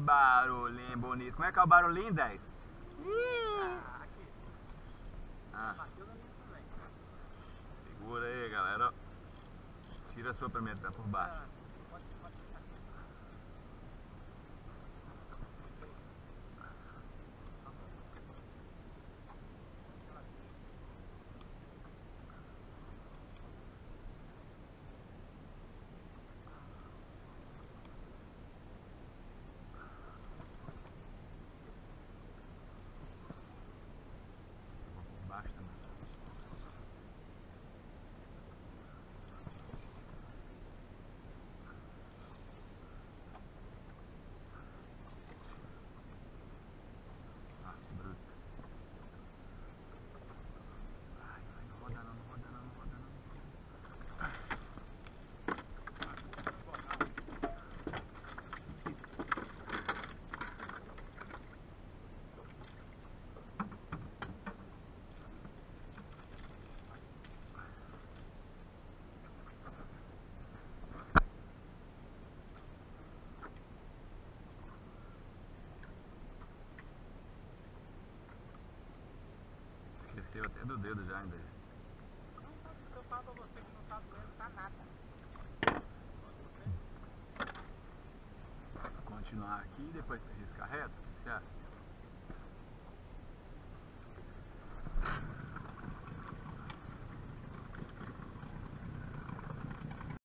barulhinho bonito. Como é que é o barulhinho, 10? Ah, aqui. Ah, Bateu na minha também. segura aí, galera. Tira a sua primeiro, tá por baixo. Ah, pode, pode ficar. Por baixo também. Ah, bruto. Ai, vai, não roda não, não roda não, não roda não. Esqueceu até do dedo já ainda. Continuar aqui e depois riscar reto, o que você acha?